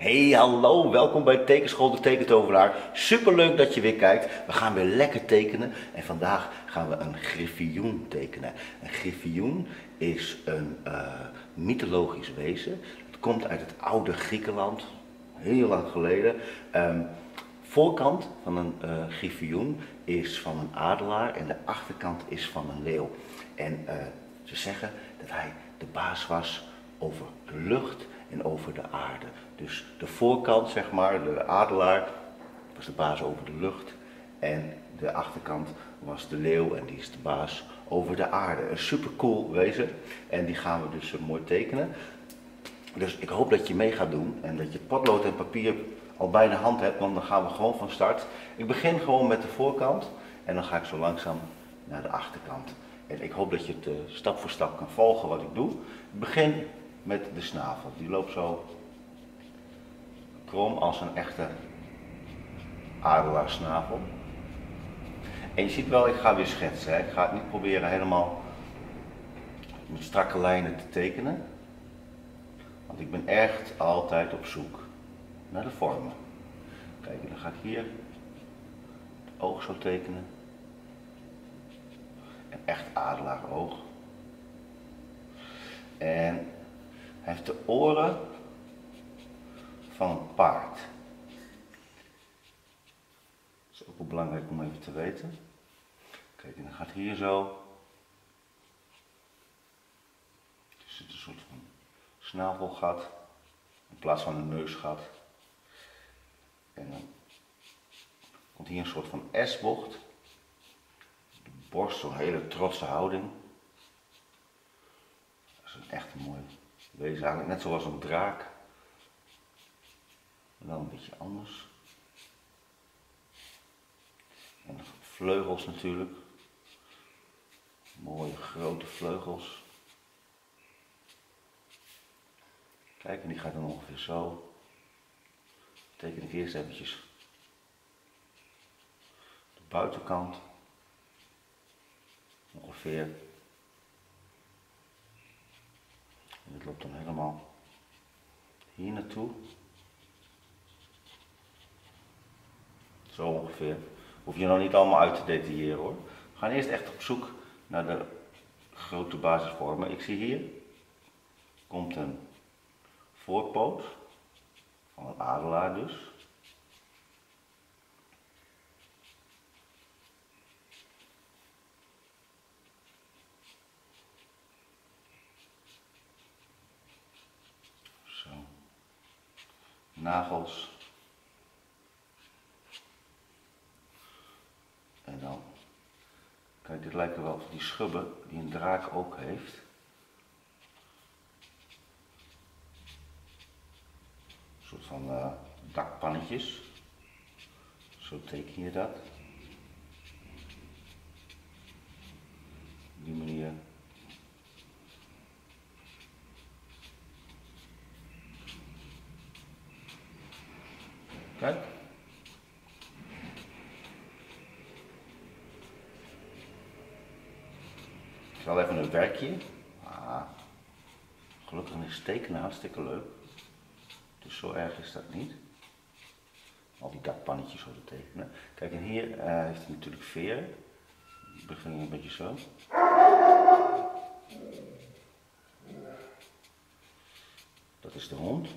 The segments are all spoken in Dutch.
Hey, hallo, welkom bij Tekenschool de Tekentovenaar. Super leuk dat je weer kijkt. We gaan weer lekker tekenen en vandaag gaan we een griffioen tekenen. Een griffioen is een uh, mythologisch wezen. Het komt uit het oude Griekenland, heel lang geleden. Um, voorkant van een uh, griffioen is van een adelaar en de achterkant is van een leeuw. En uh, ze zeggen dat hij de baas was over de lucht en over de aarde. Dus de voorkant, zeg maar, de adelaar, was de baas over de lucht. En de achterkant was de leeuw en die is de baas over de aarde. Een super cool wezen. En die gaan we dus mooi tekenen. Dus ik hoop dat je mee gaat doen en dat je potlood en papier al bij de hand hebt, want dan gaan we gewoon van start. Ik begin gewoon met de voorkant en dan ga ik zo langzaam naar de achterkant. En ik hoop dat je het uh, stap voor stap kan volgen wat ik doe. Ik begin met de snavel. Die loopt zo krom als een echte adelaarsnavel. En je ziet wel, ik ga weer schetsen. Hè. Ik ga het niet proberen helemaal met strakke lijnen te tekenen. Want ik ben echt altijd op zoek naar de vormen. Kijk, dan ga ik hier het oog zo tekenen. Een echt adelaaroog. En hij heeft de oren van een paard. Dat is ook wel belangrijk om even te weten. Kijk, en dan gaat hier zo. Er zit een soort van snavelgat in plaats van een neusgat. En dan komt hier een soort van S-bocht. De borst, zo'n hele trotse houding. Dat is een echt mooi wezen, eigenlijk net zoals een draak. Dan een beetje anders. En vleugels natuurlijk. Mooie grote vleugels. Kijk, en die gaat dan ongeveer zo teken ik eerst eventjes de buitenkant ongeveer en dit loopt dan helemaal hier naartoe zo ongeveer hoef je nog niet allemaal uit te detailleren hoor we gaan eerst echt op zoek naar de grote basisvormen ik zie hier komt een voorpoot van een adelaar dus. Zo. Nagels. En dan, dit lijken wel op die schubben die een draak ook heeft. soort van uh, dakpannetjes. Zo teken je dat. Op die manier. Kijk. Het is wel even een werkje. Ah, gelukkig is tekenen hartstikke leuk. Dus zo erg is dat niet. Al die dakpannetjes zo te tekenen. Kijk, en hier uh, heeft hij natuurlijk veren. Ik begin een beetje zo. Dat is de hond.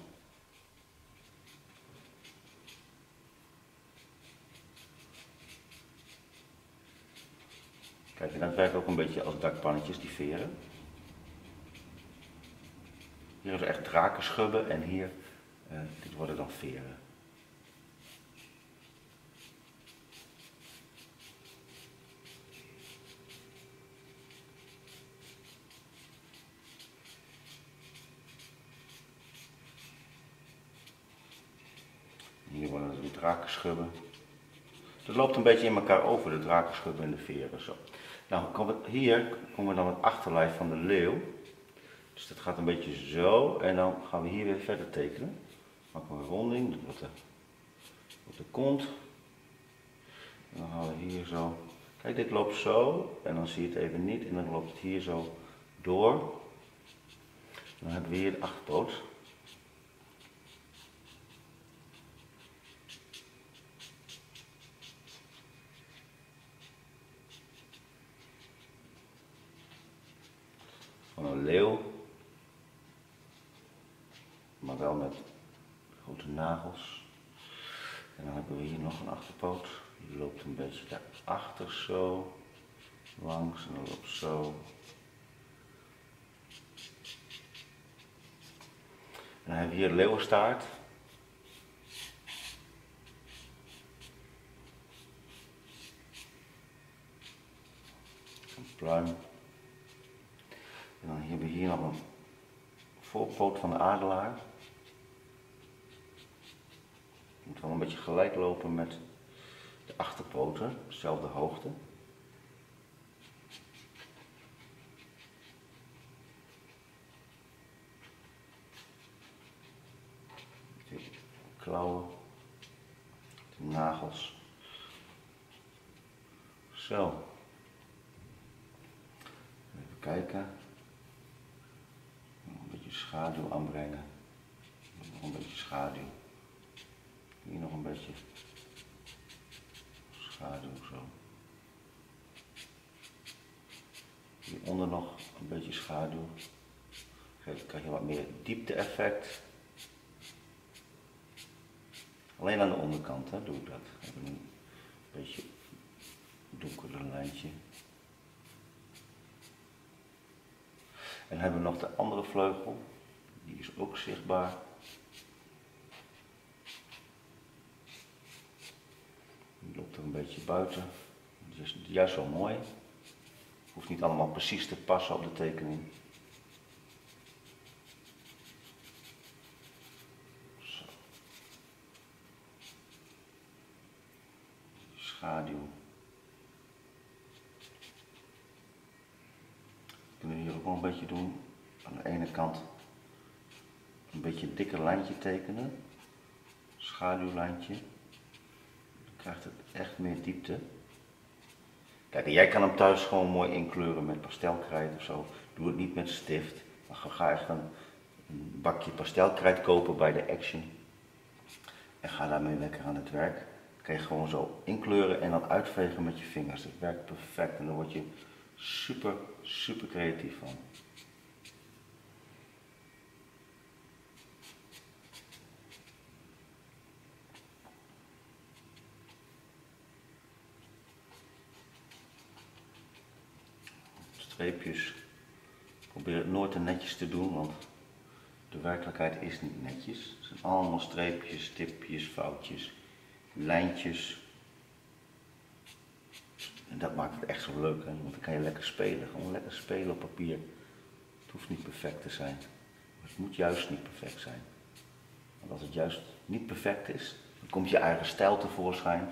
Kijk, en dat werkt ook een beetje als dakpannetjes, die veren. Hier is echt drakenschubben en hier uh, dit worden dan veren. Hier worden de drakenschubben. Het loopt een beetje in elkaar over, de drakenschubben en de veren. Zo. Nou, we, hier komen we dan het achterlijf van de leeuw. Dus dat gaat een beetje zo en dan gaan we hier weer verder tekenen. Maak een ronding, wordt de, de kont. Dan gaan we hier zo. Kijk, dit loopt zo en dan zie je het even niet en dan loopt het hier zo door. Dan hebben we hier de achterpoot. Een leeuw. Maar wel met grote nagels. En dan hebben we hier nog een achterpoot. Die loopt een beetje daarachter zo. Langs en dan loopt zo. En dan hebben we hier de leeuwenstaart. Een pluim. En dan hebben we hier nog een voorpoot van de adelaar. Moet wel een beetje gelijk lopen met de achterpoten, dezelfde hoogte. De klauwen, de nagels. Zo. Even kijken. Schaduw aanbrengen. Nog een beetje schaduw. Hier nog een beetje schaduw zo. Hieronder nog een beetje schaduw. Dan krijg je wat meer diepte effect. Alleen aan de onderkant hè, doe ik dat. Even een beetje donkerder lijntje. En hebben we nog de andere vleugel. Die is ook zichtbaar. Die loopt er een beetje buiten. Die is juist wel mooi. Hoeft niet allemaal precies te passen op de tekening. Schaduw. We kunnen hier ook wel een beetje doen. Aan de ene kant een beetje een dikker lijntje tekenen. Schaduwlijntje. Dan krijgt het echt meer diepte. Kijk, jij kan hem thuis gewoon mooi inkleuren met pastelkrijt of zo. Doe het niet met stift. Maar ga echt een, een bakje pastelkrijt kopen bij de Action. En ga daarmee lekker aan het werk. Dan kan je gewoon zo inkleuren en dan uitvegen met je vingers. Dat werkt perfect en dan word je super, super creatief van. Streepjes. Probeer het nooit te netjes te doen, want de werkelijkheid is niet netjes. Het zijn allemaal streepjes, stipjes, foutjes, lijntjes. En dat maakt het echt zo leuk, hè? want dan kan je lekker spelen. Gewoon lekker spelen op papier. Het hoeft niet perfect te zijn. Het moet juist niet perfect zijn. Want als het juist niet perfect is, dan komt je eigen stijl tevoorschijn.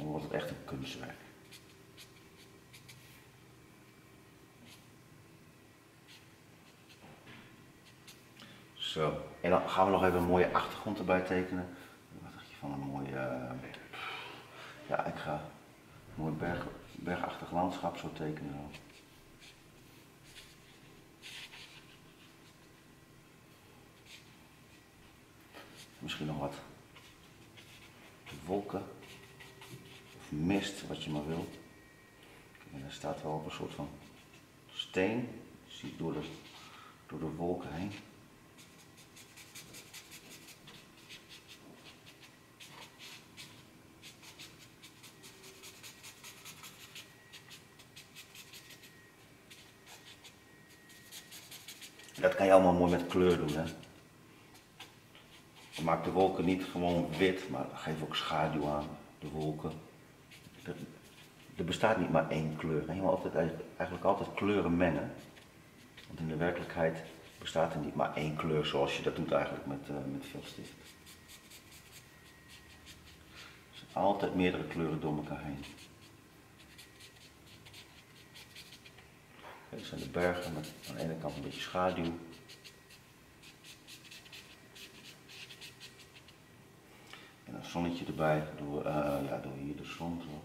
Dan wordt echt een kunstwerk. Zo, en dan gaan we nog even een mooie achtergrond erbij tekenen. Wat dacht je van een mooie, uh, ja ik ga een mooi berg, bergachtig landschap zo tekenen. Misschien nog wat wolken mist, wat je maar wil. En er staat wel op een soort van steen, je ziet door de, door de wolken heen. Dat kan je allemaal mooi met kleur doen. Hè? Maak de wolken niet gewoon wit, maar geef ook schaduw aan de wolken. Er, bestaat niet maar één kleur. Je moet altijd, eigenlijk altijd kleuren mengen. Want in de werkelijkheid bestaat er niet maar één kleur zoals je dat doet eigenlijk met, uh, met velstift. Er zijn altijd meerdere kleuren door elkaar heen. Dit zijn de bergen met aan de ene kant een beetje schaduw. En een zonnetje erbij, we, uh, ja, doen we hier de zon zo.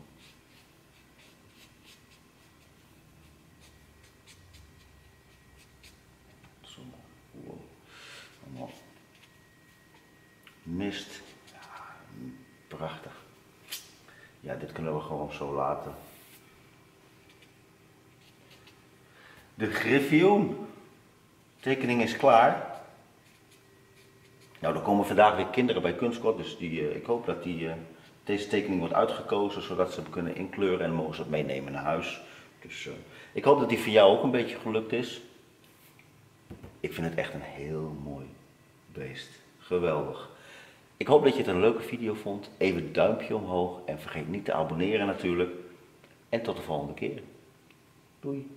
Zon, wow. Mist. Prachtig. Ja, dit kunnen we gewoon zo laten. De griffioen. Tekening is klaar. Nou, er komen vandaag weer kinderen bij Kunstkort, dus die, uh, ik hoop dat die, uh, deze tekening wordt uitgekozen, zodat ze hem kunnen inkleuren en mogen ze het meenemen naar huis. Dus uh, ik hoop dat die voor jou ook een beetje gelukt is. Ik vind het echt een heel mooi beest. Geweldig. Ik hoop dat je het een leuke video vond. Even duimpje omhoog en vergeet niet te abonneren natuurlijk. En tot de volgende keer. Doei.